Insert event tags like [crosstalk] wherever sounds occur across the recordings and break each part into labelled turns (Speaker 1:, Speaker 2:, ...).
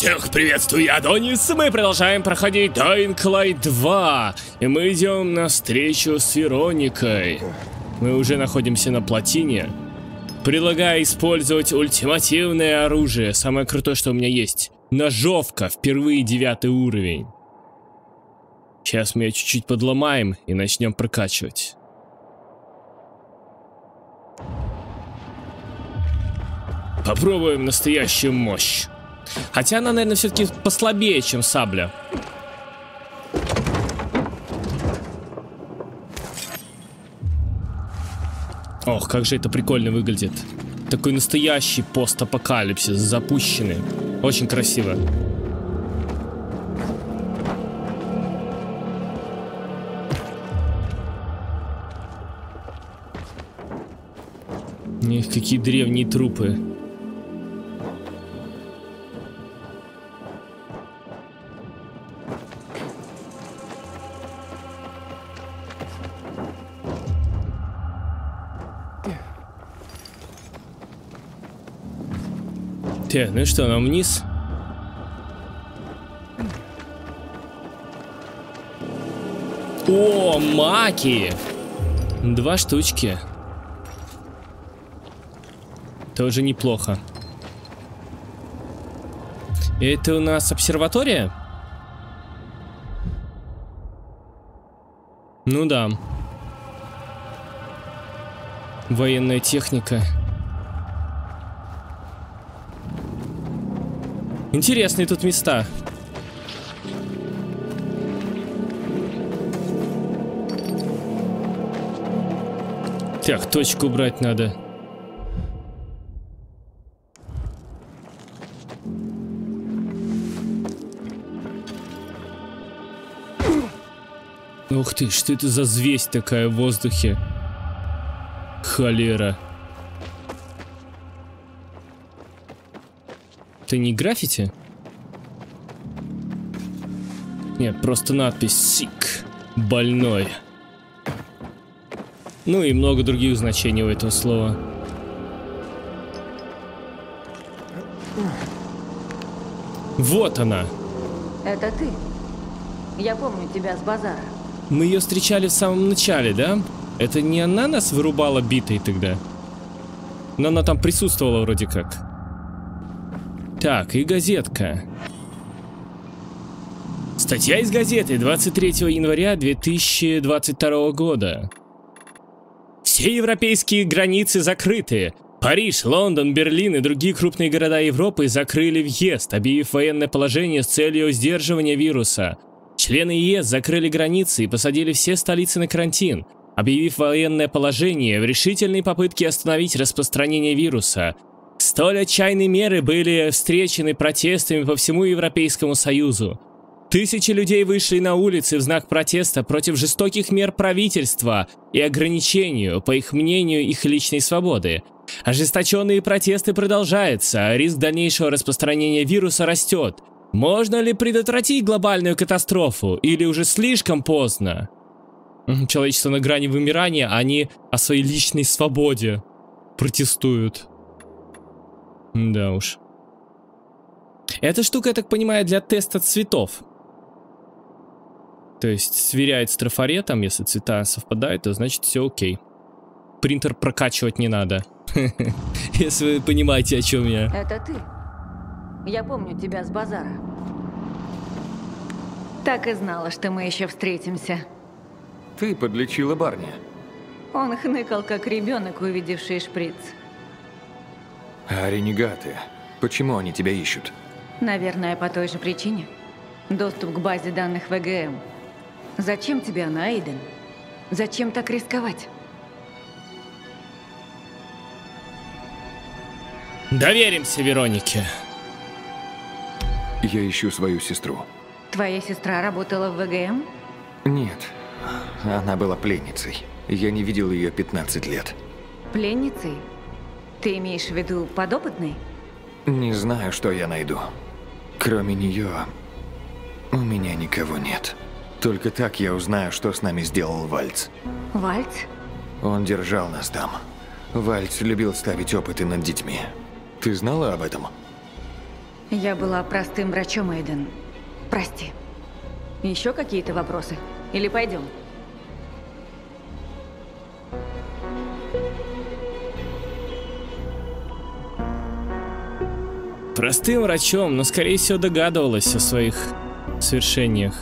Speaker 1: Всех приветствую, я Адонис. Мы продолжаем проходить Dying Light 2. И мы идем на встречу с Вероникой. Мы уже находимся на плотине. Предлагаю использовать ультимативное оружие. Самое крутое, что у меня есть. Ножовка. Впервые девятый уровень. Сейчас мы ее чуть-чуть подломаем и начнем прокачивать. Попробуем настоящую мощь. Хотя она, наверное, все-таки послабее, чем сабля. Ох, как же это прикольно выглядит. Такой настоящий постапокалипсис, запущенный. Очень красиво. Эх, какие древние трупы. Так, ну что, нам вниз? О, маки! Два штучки. Тоже неплохо. Это у нас обсерватория? Ну да. Военная техника. Интересные тут места. Так, точку брать надо. Ух ты, что это за звесь такая в воздухе? Холера. Это не граффити? Нет, просто надпись «Сик». Больной. Ну и много других значений у этого слова. Вот она.
Speaker 2: Это ты. Я помню тебя с базара.
Speaker 1: Мы ее встречали в самом начале, да? Это не она нас вырубала битой тогда? Но она там присутствовала вроде как. Так, и газетка. Статья из газеты 23 января 2022 года. Все европейские границы закрыты. Париж, Лондон, Берлин и другие крупные города Европы закрыли въезд, объявив военное положение с целью сдерживания вируса. Члены ЕС закрыли границы и посадили все столицы на карантин, объявив военное положение в решительной попытке остановить распространение вируса. Столь отчаянные меры были встречены протестами по всему Европейскому Союзу. Тысячи людей вышли на улицы в знак протеста против жестоких мер правительства и ограничению, по их мнению, их личной свободы. Ожесточенные протесты продолжаются, а риск дальнейшего распространения вируса растет. Можно ли предотвратить глобальную катастрофу, или уже слишком поздно? Человечество на грани вымирания, они о своей личной свободе протестуют. Да уж. Эта штука, я так понимаю, для теста цветов. То есть сверяет с трафаретом, если цвета совпадают, то значит все окей. Принтер прокачивать не надо. [laughs] Если вы понимаете, о чем я.
Speaker 2: Это ты. Я помню тебя с базара. Так и знала, что мы еще встретимся.
Speaker 3: Ты подлечила барня.
Speaker 2: Он хныкал, как ребенок, увидевший шприц.
Speaker 3: А ренегаты, почему они тебя ищут?
Speaker 2: Наверное, по той же причине. Доступ к базе данных ВГМ. Зачем тебе она, Эйден? Зачем так рисковать?
Speaker 1: Доверимся Веронике.
Speaker 3: Я ищу свою сестру.
Speaker 2: Твоя сестра работала в ВГМ?
Speaker 3: Нет, она была пленницей. Я не видел ее 15 лет.
Speaker 2: Пленницей? Ты имеешь в виду подопытной?
Speaker 3: Не знаю, что я найду. Кроме нее, у меня никого нет. Только так я узнаю, что с нами сделал Вальц.
Speaker 2: Вальц?
Speaker 3: Он держал нас там. Вальц любил ставить опыты над детьми. Ты знала об этом?
Speaker 2: Я была простым врачом, Эйден. Прости. Еще какие-то вопросы? Или пойдем?
Speaker 1: Простым врачом, но скорее всего догадывалась о своих свершениях.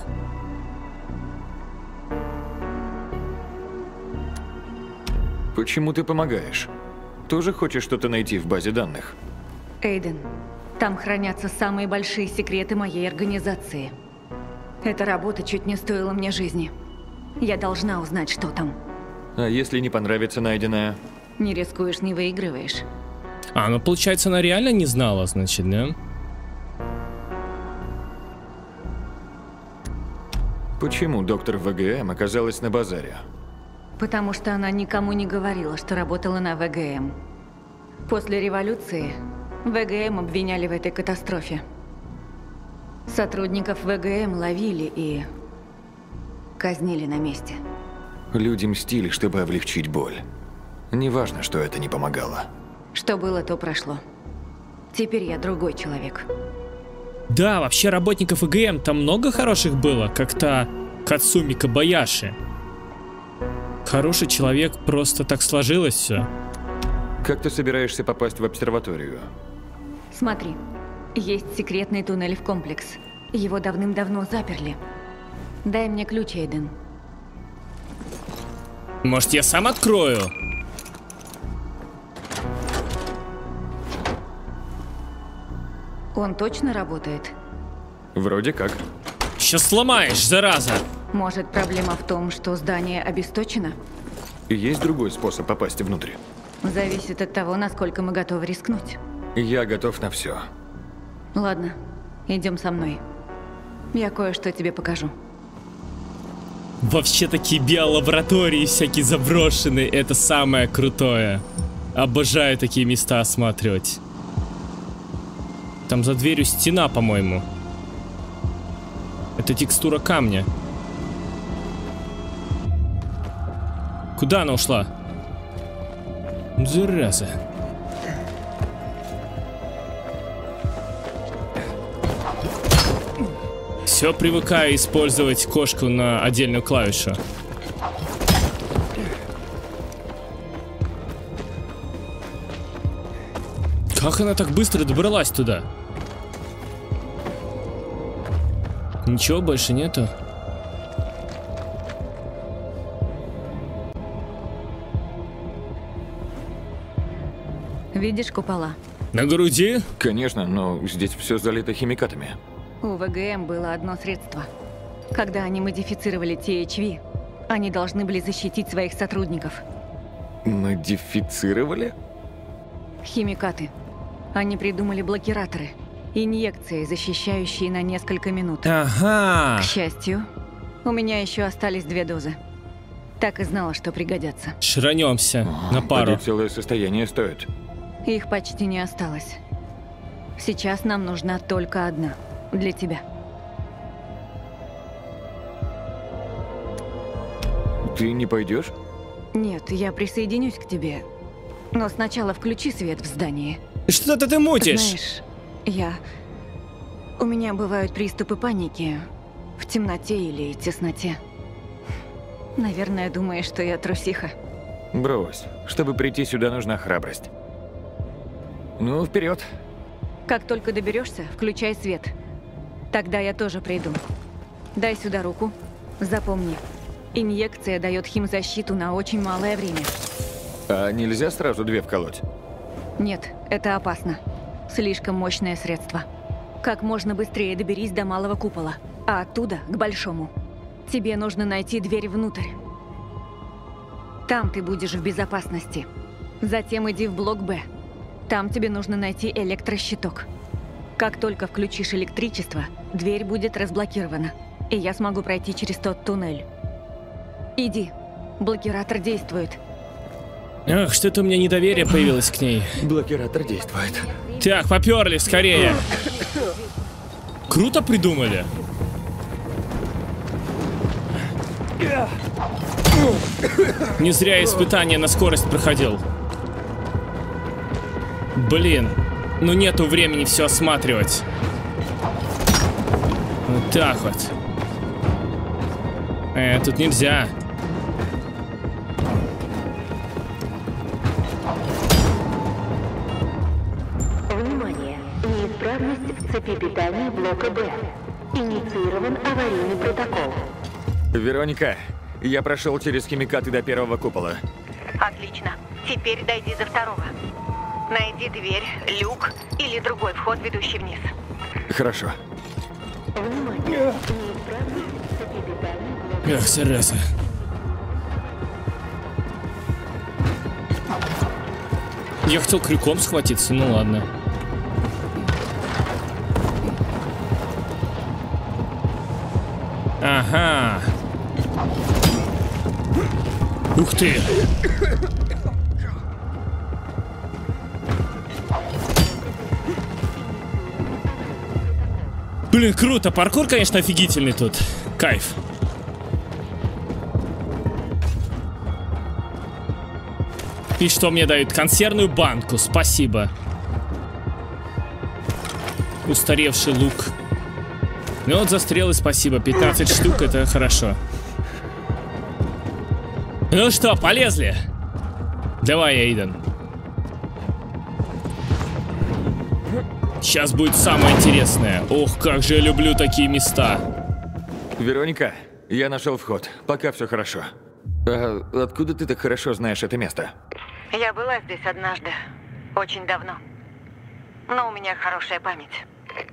Speaker 3: Почему ты помогаешь? Тоже хочешь что-то найти в базе данных?
Speaker 2: Эйден, там хранятся самые большие секреты моей организации. Эта работа чуть не стоила мне жизни. Я должна узнать, что там.
Speaker 3: А если не понравится найденное?
Speaker 2: Не рискуешь, не выигрываешь.
Speaker 1: А, ну получается, она реально не знала, значит, да?
Speaker 3: Почему доктор ВГМ оказалась на базаре?
Speaker 2: Потому что она никому не говорила, что работала на ВГМ. После революции ВГМ обвиняли в этой катастрофе. Сотрудников ВГМ ловили и казнили на месте.
Speaker 3: Люди мстили, чтобы облегчить боль. Неважно, что это не помогало.
Speaker 2: Что было, то прошло. Теперь я другой человек.
Speaker 1: Да, вообще работников ИГМ там много хороших было, как-то Кацуми Кабаяши. Хороший человек, просто так сложилось все.
Speaker 3: Как ты собираешься попасть в обсерваторию?
Speaker 2: Смотри, есть секретный туннель в комплекс. Его давным-давно заперли. Дай мне ключ, Эйден.
Speaker 1: Может, я сам открою?
Speaker 2: Он точно работает?
Speaker 3: Вроде как.
Speaker 1: Сейчас сломаешь, зараза!
Speaker 2: Может, проблема в том, что здание обесточено?
Speaker 3: Есть другой способ попасть внутрь.
Speaker 2: Зависит от того, насколько мы готовы рискнуть.
Speaker 3: Я готов на все.
Speaker 2: Ладно, идем со мной. Я кое-что тебе покажу.
Speaker 1: Вообще такие биолаборатории всякие заброшенные, это самое крутое. Обожаю такие места осматривать. Там за дверью стена, по-моему. Это текстура камня. Куда она ушла? Зараза. Все привыкаю использовать кошку на отдельную клавишу. Как она так быстро добралась туда? Ничего больше нету.
Speaker 2: Видишь купола?
Speaker 1: На груди?
Speaker 3: Конечно, но здесь все залито химикатами.
Speaker 2: У ВГМ было одно средство. Когда они модифицировали THV, они должны были защитить своих сотрудников.
Speaker 3: Модифицировали?
Speaker 2: Химикаты. Они придумали блокираторы. Инъекции, защищающие на несколько минут.
Speaker 1: Ага.
Speaker 2: К счастью, у меня еще остались две дозы. Так и знала, что пригодятся.
Speaker 1: Шранемся на пару.
Speaker 3: Целое состояние стоит.
Speaker 2: Их почти не осталось. Сейчас нам нужна только одна. Для тебя.
Speaker 3: Ты не пойдешь?
Speaker 2: Нет, я присоединюсь к тебе. Но сначала включи свет в здании.
Speaker 1: Что-то ты мутишь.
Speaker 2: Знаешь, я... У меня бывают приступы паники в темноте или тесноте. Наверное, думаешь, что я трусиха.
Speaker 3: Брось. Чтобы прийти сюда, нужна храбрость. Ну, вперед.
Speaker 2: Как только доберешься, включай свет. Тогда я тоже приду. Дай сюда руку. Запомни, инъекция дает химзащиту на очень малое время.
Speaker 3: А нельзя сразу две вколоть?
Speaker 2: Нет, это опасно. Слишком мощное средство. Как можно быстрее доберись до малого купола, а оттуда к большому. Тебе нужно найти дверь внутрь. Там ты будешь в безопасности. Затем иди в блок Б. Там тебе нужно найти электрощиток. Как только включишь электричество, дверь будет разблокирована, и я смогу пройти через тот туннель. Иди. Блокиратор действует.
Speaker 1: Ах, что-то у меня недоверие появилось к ней.
Speaker 3: Блокиратор действует.
Speaker 1: Так, поперли, скорее. Круто придумали. Не зря испытание на скорость проходил. Блин, ну нету времени все осматривать. Вот так вот. Э, тут нельзя.
Speaker 4: Блока Б. Инициирован аварийный протокол.
Speaker 3: Вероника, я прошел через химикаты до первого купола.
Speaker 2: Отлично. Теперь дойди за второго. Найди дверь, люк или другой вход, ведущий вниз.
Speaker 3: Хорошо.
Speaker 4: Внимание!
Speaker 1: Эх, Сереса. Я хотел крюком схватиться, ну ладно. Ух ты! Блин, круто. Паркур, конечно, офигительный тут. Кайф. И что мне дают? Консервную банку. Спасибо. Устаревший лук. Ну вот за стрелы спасибо. 15 штук, это хорошо. Ну что, полезли? Давай, Эйден. Сейчас будет самое интересное. Ох, как же я люблю такие места.
Speaker 3: Вероника, я нашел вход. Пока все хорошо. А откуда ты так хорошо знаешь это место?
Speaker 2: Я была здесь однажды. Очень давно. Но у меня хорошая память.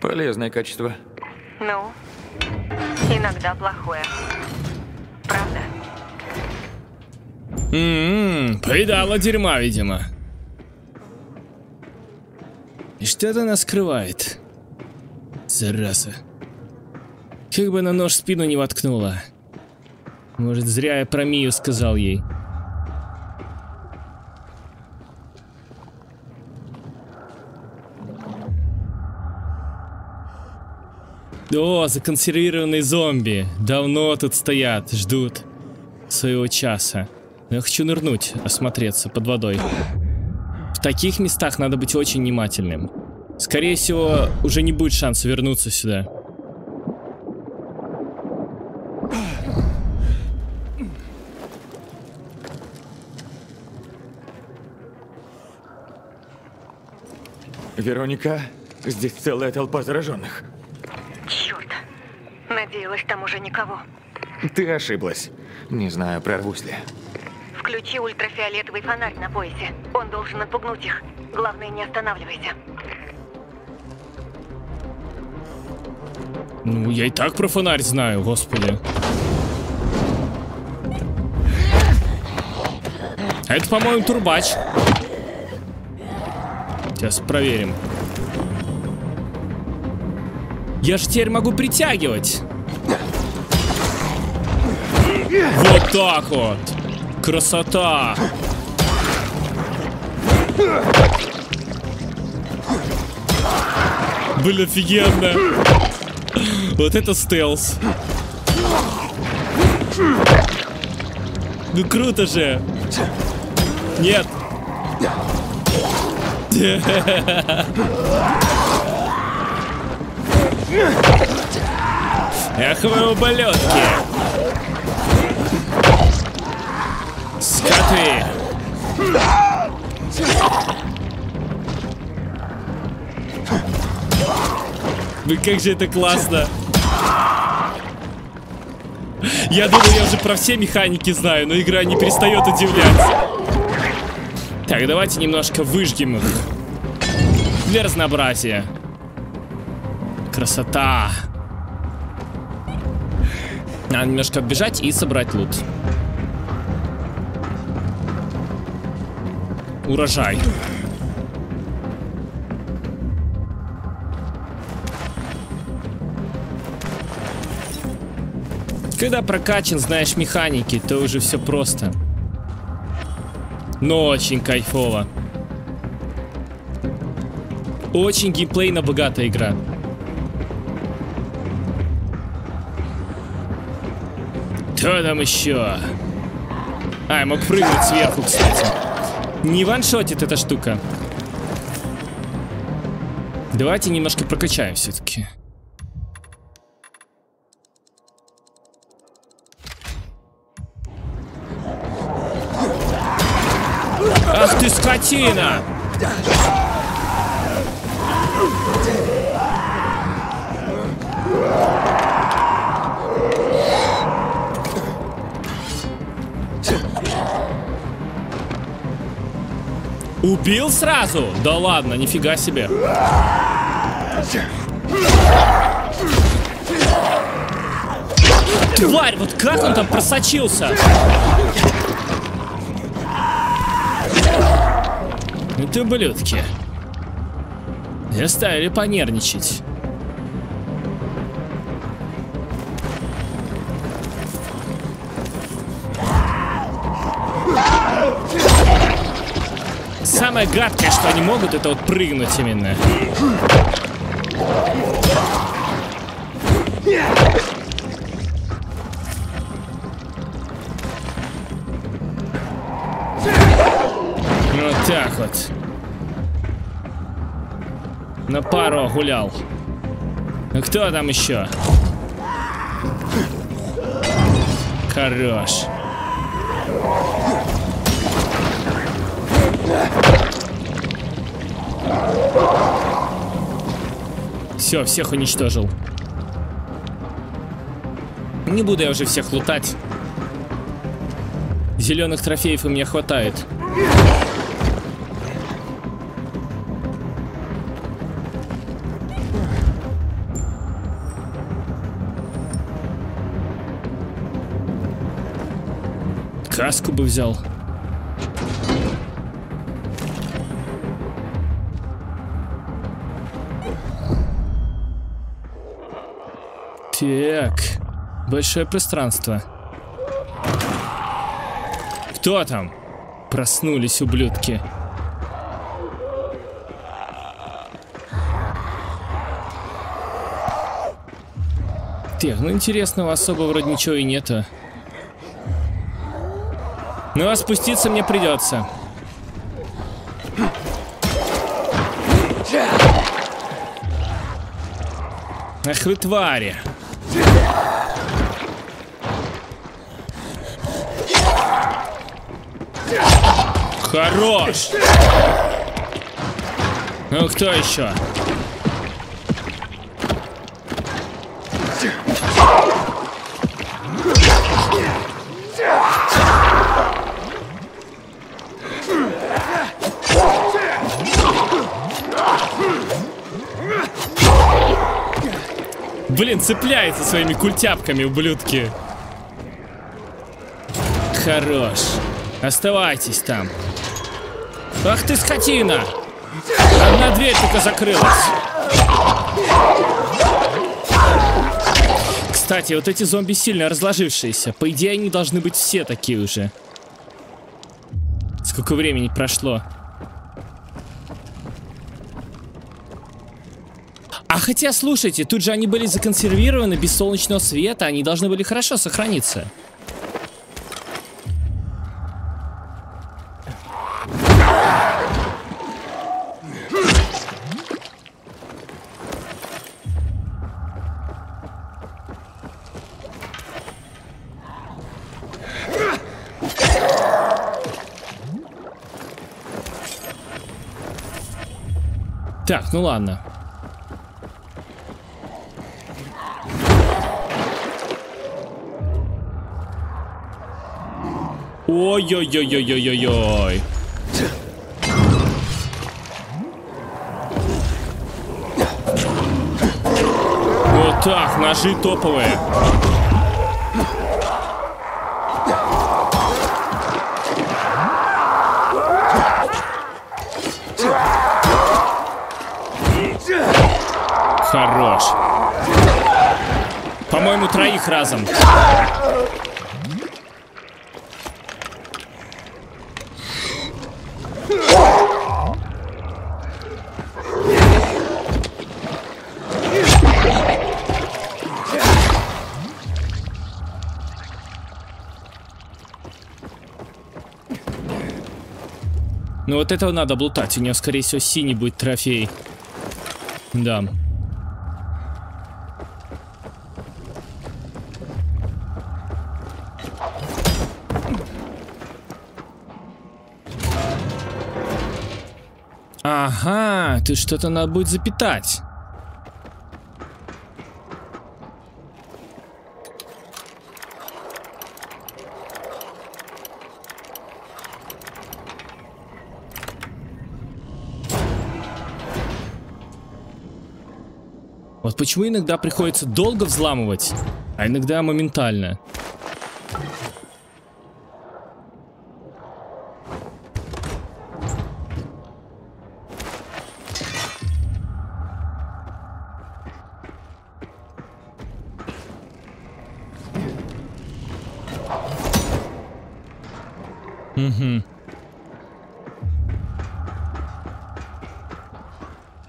Speaker 3: Полезное качество.
Speaker 2: Ну, иногда плохое. Правда?
Speaker 1: Ммм, поедала дерьма, видимо. И что это она скрывает? Зараза. Как бы на нож спину не воткнула. Может, зря я про Мию сказал ей. О, законсервированные зомби. Давно тут стоят, ждут своего часа. Я хочу нырнуть, осмотреться под водой. В таких местах надо быть очень внимательным. Скорее всего, уже не будет шанса вернуться сюда.
Speaker 3: Вероника, здесь целая толпа зараженных.
Speaker 2: Черт. Надеялась, там уже никого.
Speaker 3: Ты ошиблась. Не знаю, прорвусь ли.
Speaker 2: Включи ультрафиолетовый фонарь на поясе. Он должен отпугнуть их. Главное, не останавливайся.
Speaker 1: Ну, я и так про фонарь знаю, господи. Это, по-моему, турбач. Сейчас проверим. Я же теперь могу притягивать. Вот так вот. Красота. Блин, офигенно. Вот это стелс. Ну круто же. Нет. Эх вы ублюдки. Ну как же это классно. Я думаю, я уже про все механики знаю, но игра не перестает удивлять. Так, давайте немножко выжгем их. Для разнообразия. Красота. Надо немножко оббежать и собрать лут. Урожай. Когда прокачан, знаешь механики, то уже все просто. Но очень кайфово. Очень геймплейно богатая игра. Кто там еще? А, я мог прыгнуть сверху, кстати. Не ваншотит эта штука. Давайте немножко прокачаем все-таки. Скотина! Убил сразу? Да ладно, нифига себе. Тварь, вот как он там просочился? Это ублюдки. Заставили понервничать. Самое гадкое, что они могут, это вот прыгнуть именно. Вот На пару гулял. Ну кто там еще? Хорош. Все, всех уничтожил. Не буду я уже всех лутать. Зеленых трофеев у меня хватает. Каску бы взял. Так, большое пространство. Кто там? Проснулись ублюдки. Так, ну интересного особо вроде ничего и нету. Ну а спуститься мне придется. Ах вы твари. Хорош! Ну кто еще? Блин, цепляется своими культяпками, ублюдки. Хорош. Оставайтесь там. Ах ты скотина! Одна дверь только закрылась. Кстати, вот эти зомби сильно разложившиеся. По идее, они должны быть все такие уже. Сколько времени прошло? Хотя, слушайте, тут же они были законсервированы без солнечного света, они должны были хорошо сохраниться. Так, ну ладно. Ой-ой-ой-ой-ой-ой. Вот так, ножи топовые. Хорош. По-моему, троих разом. Ну вот этого надо блутать, у него, скорее всего, синий будет трофей. Да. Ага, ты что-то надо будет запитать. Вот почему иногда приходится долго взламывать, а иногда моментально. Угу.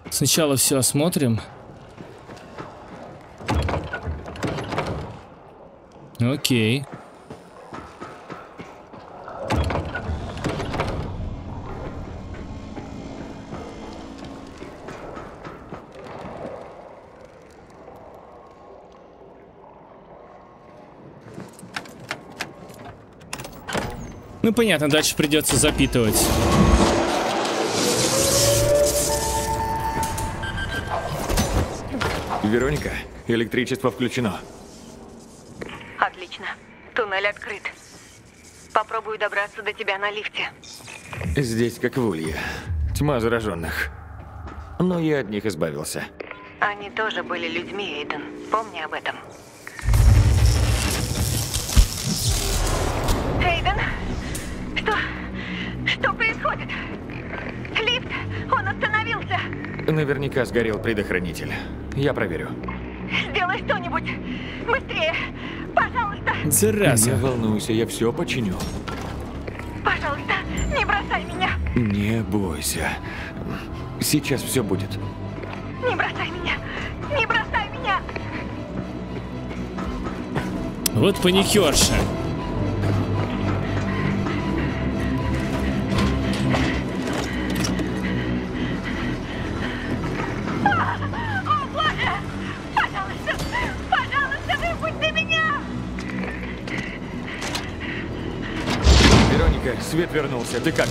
Speaker 1: Сначала все осмотрим. Окей. Ну понятно, дальше придется запитывать.
Speaker 3: Вероника, электричество включено.
Speaker 2: Попробую добраться до тебя на лифте.
Speaker 3: Здесь как в улье. Тьма зараженных. Но я от них избавился.
Speaker 2: Они тоже были людьми, Эйден. Помни об этом. Эйден? Что? Что происходит? Лифт! Он остановился!
Speaker 3: Наверняка сгорел предохранитель. Я проверю.
Speaker 2: Сделай что-нибудь! Быстрее! Пожалуйста!
Speaker 1: Зараза.
Speaker 3: Не волнуйся, я все починю.
Speaker 2: Не
Speaker 3: бойся. Сейчас все будет.
Speaker 2: Не бросай меня! Не бросай меня!
Speaker 1: Вот паникерша.
Speaker 2: О, Боже! Пожалуйста! Пожалуйста, выпусти меня!
Speaker 3: Вероника, свет вернулся. Ты как?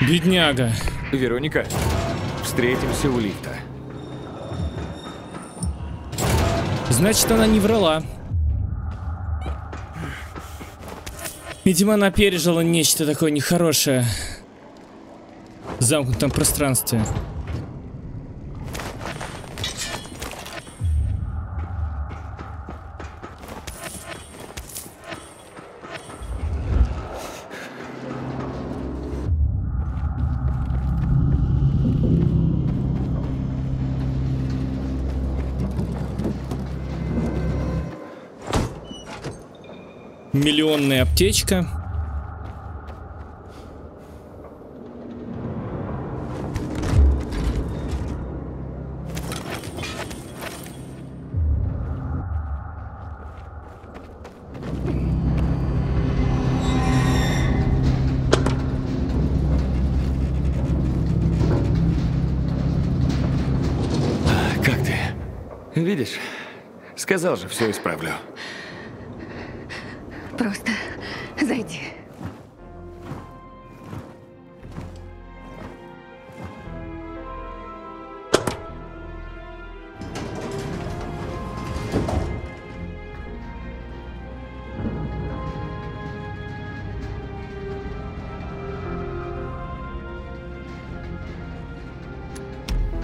Speaker 1: Бедняга.
Speaker 3: Вероника, встретимся у лифта.
Speaker 1: Значит, она не врала. Видимо, она пережила нечто такое нехорошее. В замкнутом пространстве. Миллионная аптечка.
Speaker 3: Как ты? Видишь? Сказал же, все исправлю.
Speaker 2: Просто зайди.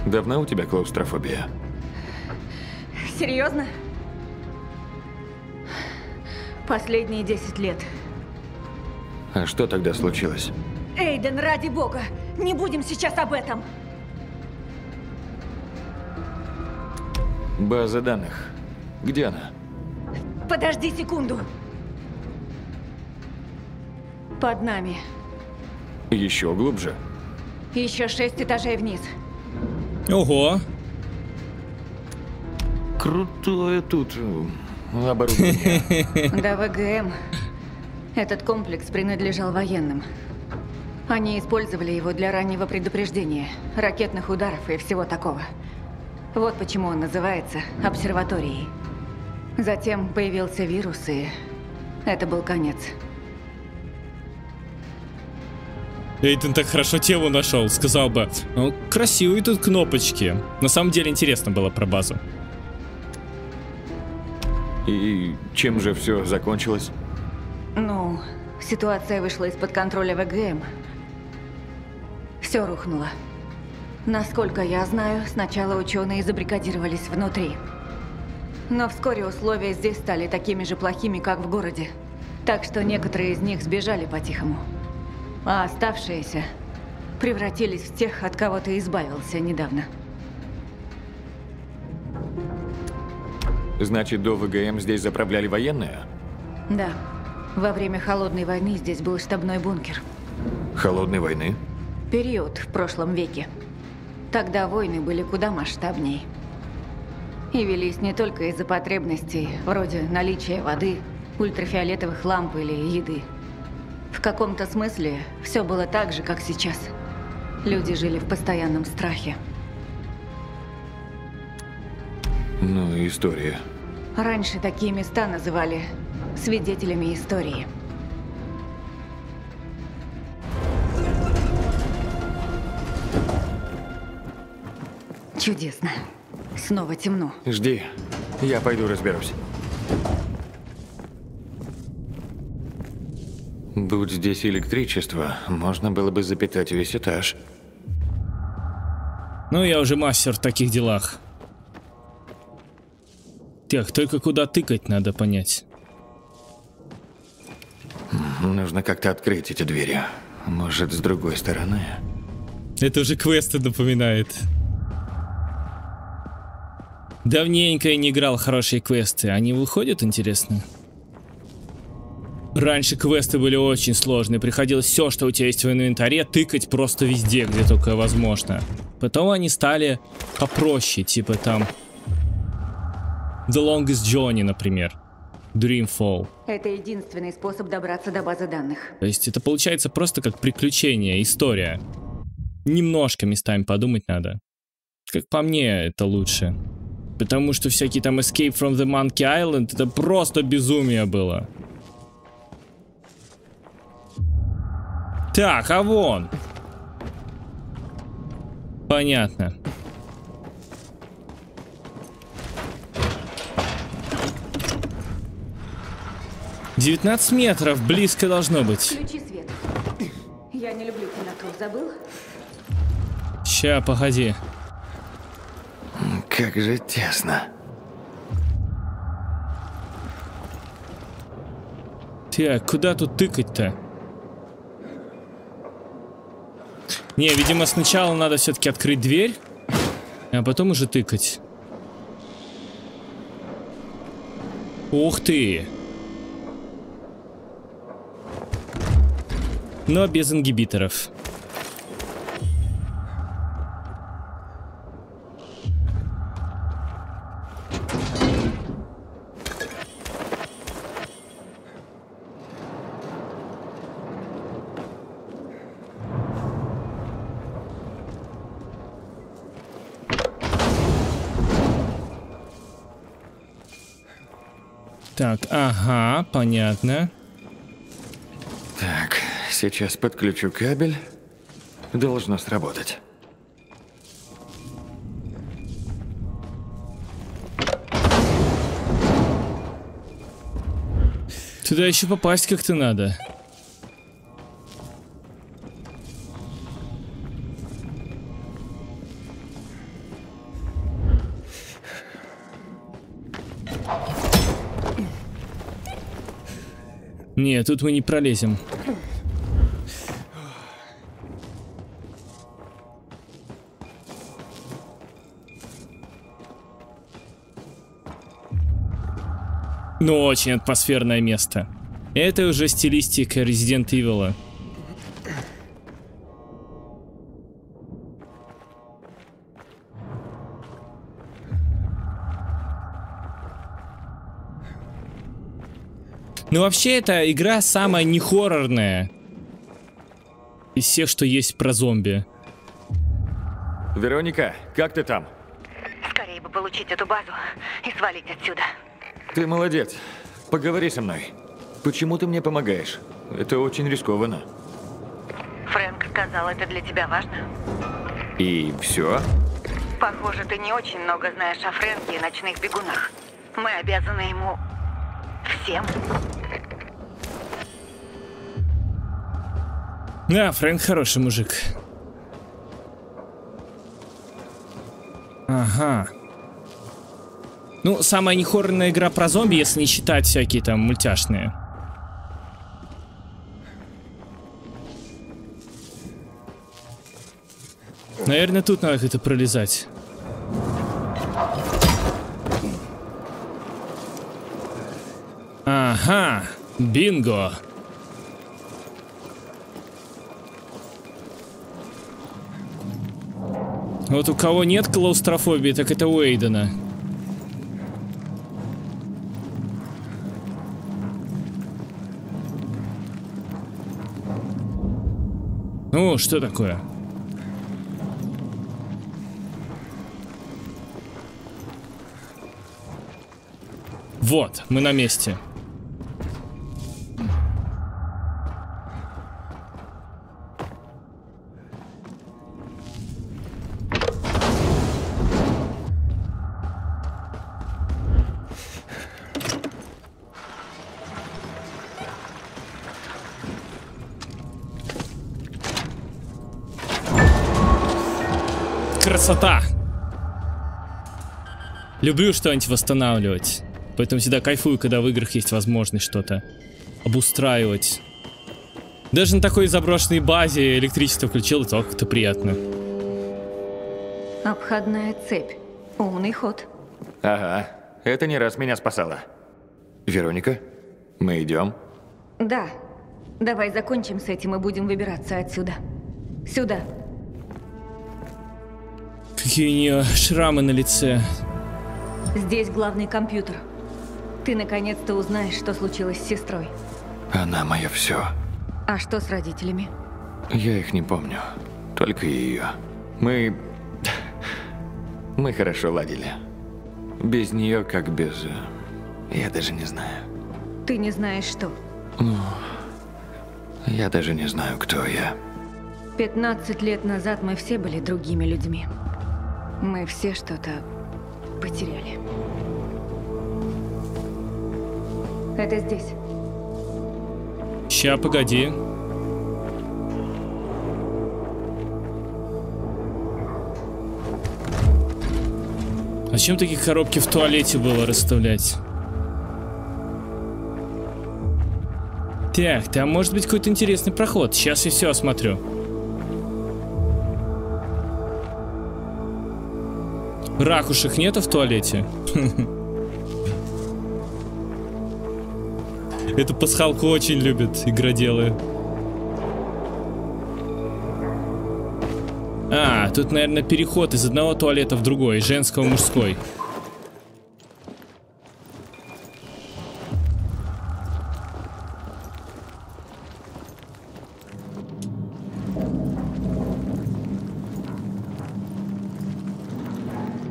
Speaker 3: Давно у тебя клаустрофобия?
Speaker 2: Серьезно? Последние 10 лет.
Speaker 3: А что тогда случилось?
Speaker 2: Эйден, ради бога, не будем сейчас об этом.
Speaker 3: База данных. Где она?
Speaker 2: Подожди секунду. Под нами.
Speaker 3: Еще глубже.
Speaker 2: Еще шесть этажей вниз.
Speaker 1: Ого.
Speaker 3: Крутое тут оборудование. [laughs]
Speaker 2: До ВГМ этот комплекс принадлежал военным. Они использовали его для раннего предупреждения, ракетных ударов и всего такого. Вот почему он называется обсерваторией. Затем появился вирус, и Это был конец.
Speaker 1: Эйтон так хорошо тему нашел, сказал бы. Ну, красивые тут кнопочки. На самом деле интересно было про базу.
Speaker 3: И чем же все закончилось?
Speaker 2: Ну, ситуация вышла из-под контроля ВГМ. Все рухнуло. Насколько я знаю, сначала ученые забрикадировались внутри. Но вскоре условия здесь стали такими же плохими, как в городе. Так что некоторые из них сбежали по-тихому. А оставшиеся превратились в тех, от кого ты избавился недавно.
Speaker 3: Значит, до ВГМ здесь заправляли военные?
Speaker 2: Да. Во время Холодной войны здесь был штабной бункер.
Speaker 3: Холодной войны?
Speaker 2: Период в прошлом веке. Тогда войны были куда масштабней. И велись не только из-за потребностей, вроде наличия воды, ультрафиолетовых ламп или еды. В каком-то смысле все было так же, как сейчас. Люди жили в постоянном страхе.
Speaker 3: Ну, история.
Speaker 2: Раньше такие места называли свидетелями истории. Чудесно. Снова темно.
Speaker 3: Жди. Я пойду разберусь. Будь здесь электричество, можно было бы запитать весь этаж.
Speaker 1: Ну, я уже мастер в таких делах. Так, только куда тыкать надо понять.
Speaker 3: Нужно как-то открыть эти двери. Может, с другой стороны?
Speaker 1: Это уже квесты напоминает. Давненько я не играл хорошие квесты. Они выходят, интересно? Раньше квесты были очень сложные. Приходилось все, что у тебя есть в инвентаре, тыкать просто везде, где только возможно. Потом они стали попроще, типа там... The Longest Journey, например. Dreamfall.
Speaker 2: Это единственный способ добраться до базы данных.
Speaker 1: То есть это получается просто как приключение, история. Немножко местами подумать надо. Как по мне, это лучше. Потому что всякие там Escape from the Monkey Island, это просто безумие было. Так, а вон. Понятно. Девятнадцать метров, близко должно быть.
Speaker 2: Включи свет. Я не люблю темноту, забыл?
Speaker 1: Ща, погоди.
Speaker 3: Как же тесно.
Speaker 1: Так, куда тут тыкать-то? Не, видимо, сначала надо все-таки открыть дверь, а потом уже тыкать. Ух ты! Но без ингибиторов. Так, ага, понятно.
Speaker 3: Сейчас подключу кабель. Должно сработать.
Speaker 1: Туда еще попасть как-то надо. Не, тут мы не пролезем. Ну, очень атмосферное место. Это уже стилистика Resident Evil. Ну, вообще, эта игра самая не хоррорная из всех, что есть про зомби.
Speaker 3: Вероника, как ты там?
Speaker 2: Скорее бы получить эту базу и свалить отсюда.
Speaker 3: Ты молодец. Поговори со мной. Почему ты мне помогаешь? Это очень рискованно.
Speaker 2: Фрэнк сказал, это для тебя важно.
Speaker 3: И все?
Speaker 2: Похоже, ты не очень много знаешь о Фрэнке и ночных бегунах. Мы обязаны ему всем.
Speaker 1: Да, Фрэнк хороший мужик. Ага. Ну, самая нехоррорная игра про зомби, если не считать всякие там мультяшные. Наверное, тут надо как-то пролезать. Ага, бинго. Вот у кого нет клаустрофобии, так это Уэйдена. Ну, что такое? Вот, мы на месте. Красота! Люблю что-нибудь восстанавливать. Поэтому всегда кайфую, когда в играх есть возможность что-то обустраивать. Даже на такой заброшенной базе электричество включил, это как-то приятно.
Speaker 2: Обходная цепь. Умный ход.
Speaker 3: Ага, это не раз меня спасало. Вероника, мы идем?
Speaker 2: Да. Давай закончим с этим и будем выбираться отсюда. Сюда.
Speaker 1: Какие у нее шрамы на лице.
Speaker 2: Здесь главный компьютер. Ты наконец-то узнаешь, что случилось с сестрой.
Speaker 3: Она мое все.
Speaker 2: А что с родителями?
Speaker 3: Я их не помню. Только ее. Мы... Мы хорошо ладили. Без нее как без... э, Я даже не знаю.
Speaker 2: Ты не знаешь что.
Speaker 3: Я даже не знаю, кто я.
Speaker 2: 15 лет назад мы все были другими людьми. Мы все что-то потеряли. Это здесь.
Speaker 1: Ща, погоди. Зачем такие коробки в туалете было расставлять? Так, там может быть какой-то интересный проход. Сейчас я все осмотрю. Ракушек нету в туалете? [laughs] Эту пасхалку очень любят игроделы. А, тут, наверное, переход из одного туалета в другой, женского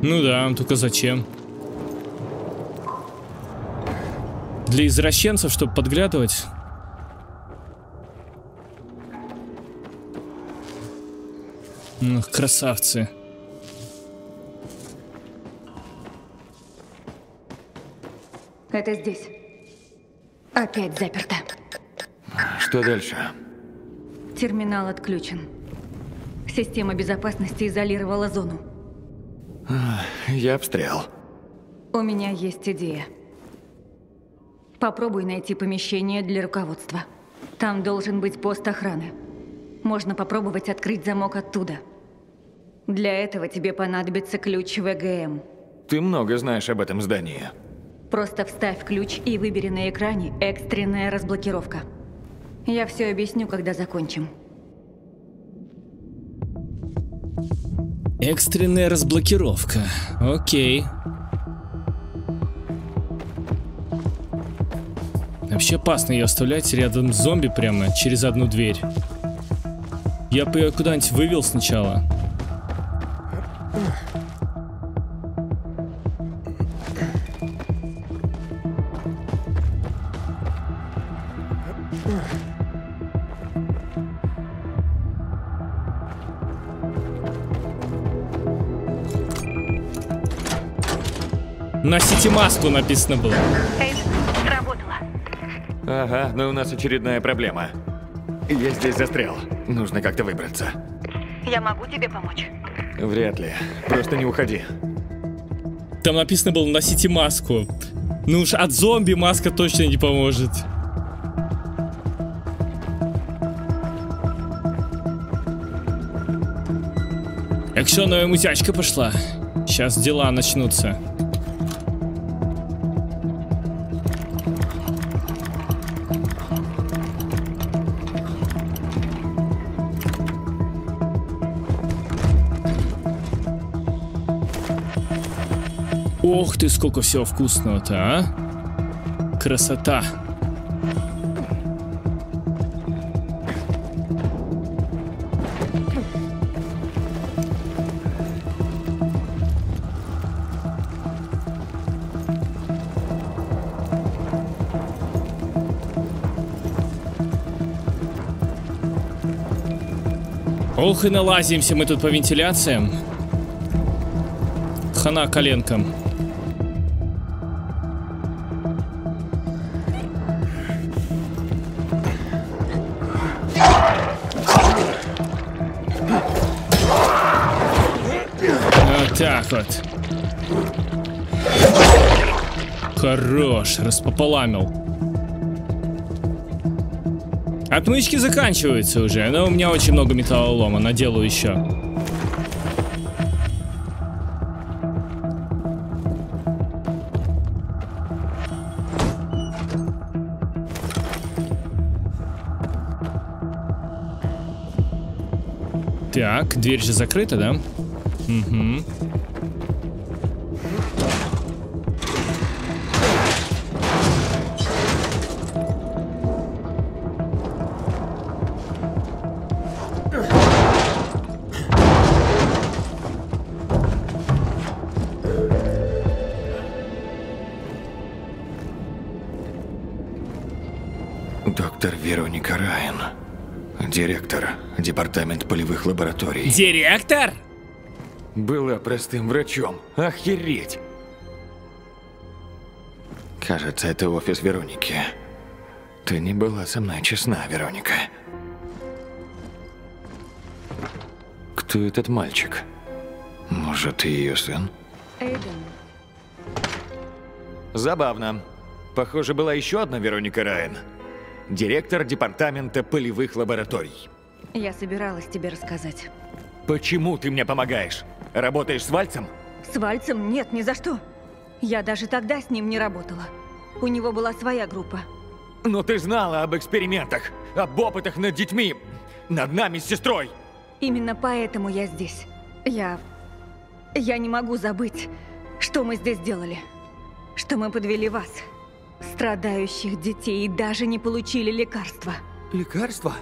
Speaker 1: Ну да, только зачем? Для извращенцев, чтобы подглядывать? Ах, красавцы.
Speaker 2: Это здесь. Опять заперто.
Speaker 3: Что дальше?
Speaker 2: Терминал отключен. Система безопасности изолировала зону.
Speaker 3: Я обстрял.
Speaker 2: У меня есть идея. Попробуй найти помещение для руководства. Там должен быть пост охраны. Можно попробовать открыть замок оттуда. Для этого тебе понадобится ключ ВГМ.
Speaker 3: Ты много знаешь об этом здании.
Speaker 2: Просто вставь ключ и выбери на экране экстренная разблокировка. Я все объясню, когда закончим.
Speaker 1: Экстренная разблокировка. Окей. Вообще опасно ее оставлять рядом с зомби прямо через одну дверь. Я бы ее куда-нибудь вывел сначала. Носите маску написано было.
Speaker 2: Эйд, сработало.
Speaker 3: Ага, но у нас очередная проблема. Я здесь застрял. Нужно как-то выбраться.
Speaker 2: Я могу тебе помочь?
Speaker 3: Вряд ли. Просто не уходи.
Speaker 1: Там написано было носите маску. Ну уж от зомби маска точно не поможет. Экшоновая мутячка пошла. Сейчас дела начнутся. Ох ты, сколько всего вкусного-то, а? Красота. Ох и налазимся мы тут по вентиляциям. Хана коленкам. Вот. Хорош, распополамил. Отмычки заканчиваются уже, но у меня очень много металлолома, наделаю еще. Так, дверь же закрыта, да? Угу.
Speaker 3: Доктор Вероника Райан. Директор Департамент полевых лабораторий.
Speaker 1: Директор?
Speaker 3: Была простым врачом. Охереть! Кажется, это офис Вероники. Ты не была со мной честна, Вероника. Кто этот мальчик? Может, ее сын?
Speaker 2: Эйден,
Speaker 3: Забавно. Похоже, была еще одна Вероника Райан. Директор Департамента полевых лабораторий.
Speaker 2: я собиралась тебе рассказать.
Speaker 3: Почему ты мне помогаешь? Работаешь с Вальцем?
Speaker 2: С Вальцем нет, ни за что. Я даже тогда с ним не работала. У него была своя группа.
Speaker 3: Но ты знала об экспериментах, об опытах над детьми, над нами с сестрой.
Speaker 2: Именно поэтому я здесь. Я... Я не могу забыть, что мы здесь делали. Что мы подвели вас, страдающих детей, и даже не получили лекарства.
Speaker 3: Лекарства?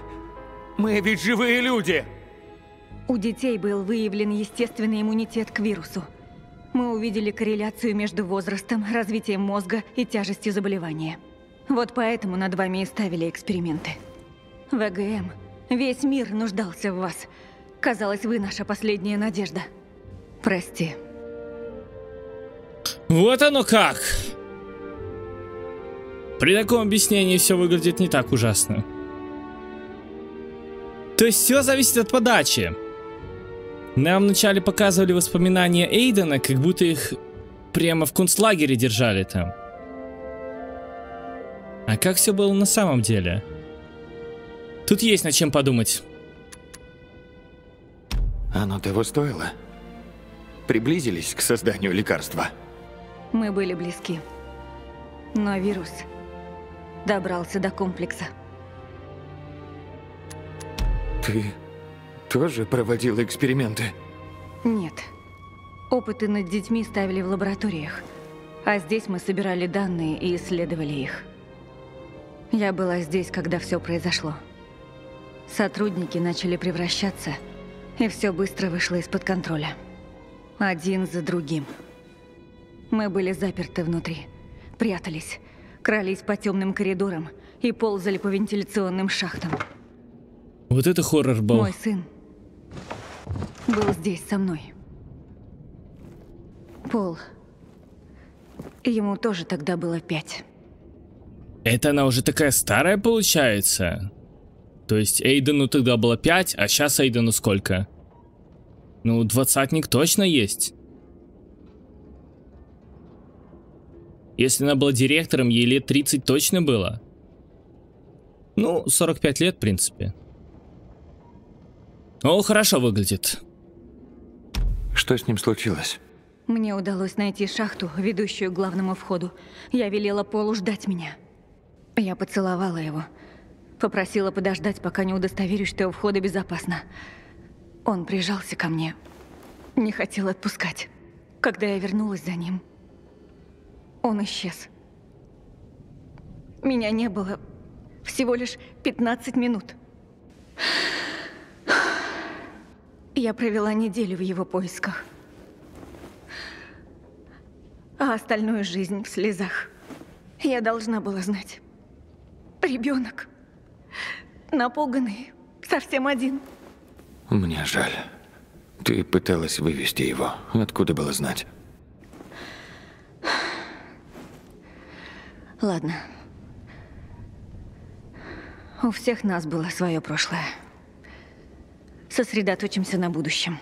Speaker 3: Мы ведь живые люди!
Speaker 2: У детей был выявлен естественный иммунитет к вирусу. Мы увидели корреляцию между возрастом, развитием мозга и тяжестью заболевания. Вот поэтому над вами и ставили эксперименты. ВГМ. Весь мир нуждался в вас. Казалось, вы наша последняя надежда. Прости.
Speaker 1: Вот оно как! При таком объяснении все выглядит не так ужасно. То есть все зависит от подачи. Нам вначале показывали воспоминания Эйдена, как будто их прямо в концлагере держали там. А как все было на самом деле? Тут есть над чем подумать.
Speaker 3: Оно того стоило. Приблизились к созданию лекарства.
Speaker 2: Мы были близки. Но вирус добрался до комплекса.
Speaker 3: Ты тоже проводил эксперименты?
Speaker 2: Нет. Опыты над детьми ставили в лабораториях. А здесь мы собирали данные и исследовали их. Я была здесь, когда все произошло. Сотрудники начали превращаться, и все быстро вышло из-под контроля. Один за другим. Мы были заперты внутри, прятались, крались по темным коридорам и ползали по вентиляционным шахтам.
Speaker 1: Вот это хоррор был.
Speaker 2: Мой сын был здесь со мной. Пол Ему тоже тогда было пять.
Speaker 1: Это она уже такая старая получается? То есть Эйдену тогда было 5, а сейчас Эйдену сколько? Ну, двадцатник точно есть. Если она была директором, ей лет 30 точно было. Ну, 45 лет, в принципе. О, хорошо выглядит.
Speaker 3: Что с ним случилось?
Speaker 2: Мне удалось найти шахту, ведущую к главному входу. Я велела Полу ждать меня. Я поцеловала его. Попросила подождать, пока не удостоверюсь, что у входа безопасно. Он прижался ко мне. Не хотел отпускать. Когда я вернулась за ним, он исчез. Меня не было всего лишь 15 минут. Я провела неделю в его поисках. А остальную жизнь в слезах. Я должна была знать. Ребенок. Напуганный. Совсем один.
Speaker 3: Мне жаль. Ты пыталась вывести его. Откуда было знать?
Speaker 2: Ладно. У всех нас было свое прошлое. Сосредоточимся на будущем.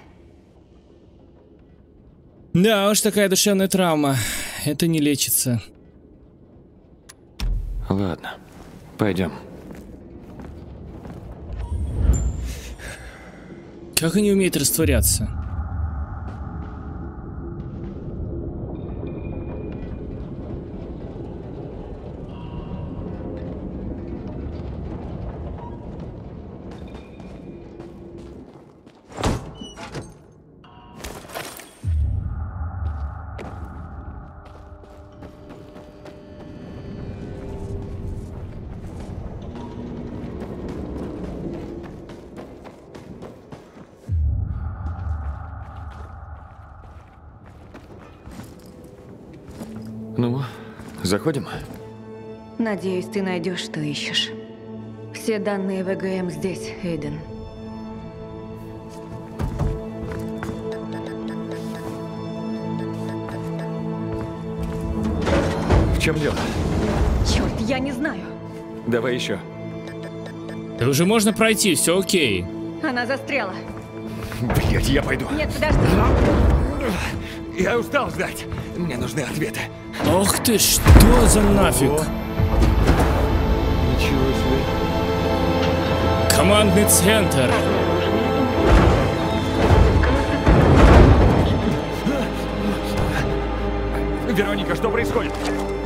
Speaker 1: Да уж, такая душевная травма. Это не лечится.
Speaker 3: Ладно, пойдем.
Speaker 1: Как они умеют растворяться?
Speaker 3: Заходим?
Speaker 2: Надеюсь, ты найдешь, что ищешь. Все данные ВГМ здесь, Эйден.
Speaker 3: В чем дело?
Speaker 2: Черт, я не знаю.
Speaker 3: Давай еще.
Speaker 1: Да уже можно пройти, все окей.
Speaker 2: Она застряла.
Speaker 3: Блять, я пойду.
Speaker 2: Нет, подожди.
Speaker 3: Я устал ждать. Мне нужны ответы.
Speaker 1: Ох ты, что за нафиг?
Speaker 3: Ничего себе.
Speaker 1: Командный центр.
Speaker 3: Вероника, что происходит?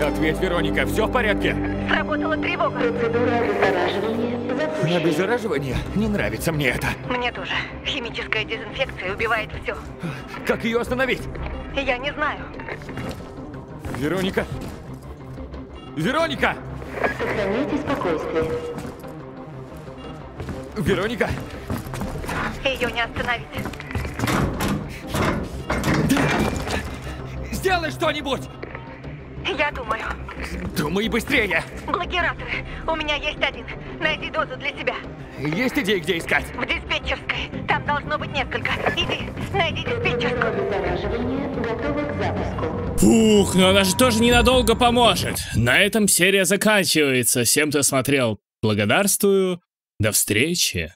Speaker 3: Ответь, Вероника, все в порядке?
Speaker 2: Сработала тревога.
Speaker 4: Процедура обеззараживания запущена.
Speaker 3: Обеззараживание? Не нравится мне это.
Speaker 2: Мне тоже. Химическая дезинфекция убивает все.
Speaker 3: Как ее остановить?
Speaker 2: Я не знаю.
Speaker 3: Вероника? Вероника!
Speaker 4: Сохраняйте спокойствие.
Speaker 3: Вероника!
Speaker 2: Ее не остановить.
Speaker 3: Сделай что-нибудь!
Speaker 2: Я думаю.
Speaker 3: Думай быстрее!
Speaker 2: Блокираторы. У меня есть один. Найди дозу для себя.
Speaker 3: Есть идеи, где искать?
Speaker 2: В диспетчерской. Там должно быть несколько. Иди, найди диспетчерскую.
Speaker 4: обеззараживания готова к запуску.
Speaker 1: Фух, но она же тоже ненадолго поможет. На этом серия заканчивается. Всем, кто смотрел, благодарствую. До встречи.